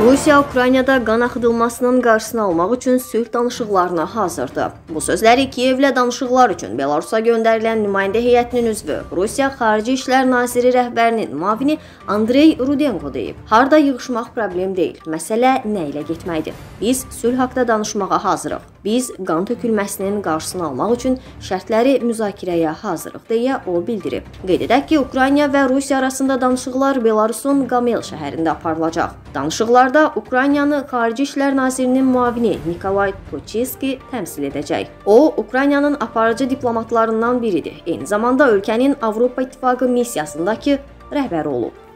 Rusiya Ukraynada qan axıdılmasının qarşısını almaq üçün sülh danışıqlarına hazırdır. Bu sözləri Kiyevlə danışıqlar üçün Belarusa göndərilən nümayəndə heyətinin üzvü Rusiya Xarici İşlər Naziri rəhbərinin müavini Andrey Rudenko deyib. Harda yığışmaq problem deyil. Məsələ nə ilə getməkdir? Biz sülh haqqında danışmağa hazırıq. Biz qan tökülməsinin qarşısını almaq üçün şərtləri müzakirəyə hazırıq deyə o bildirib. Qeyd edək ki, Ukrayna və Rusiya arasında danışıqlar Belarusun Qamel şəhərində aparılacaq. Danışıqlarda Ukraynanı Xarici İşlər Nazirinin müavini Nikolay Poçinski təmsil edəcək. O, Ukraynanın aparıcı diplomatlarından biridir. Eyni zamanda ölkənin Avropa İttifaqı missiyasındakı rəhbəri olub.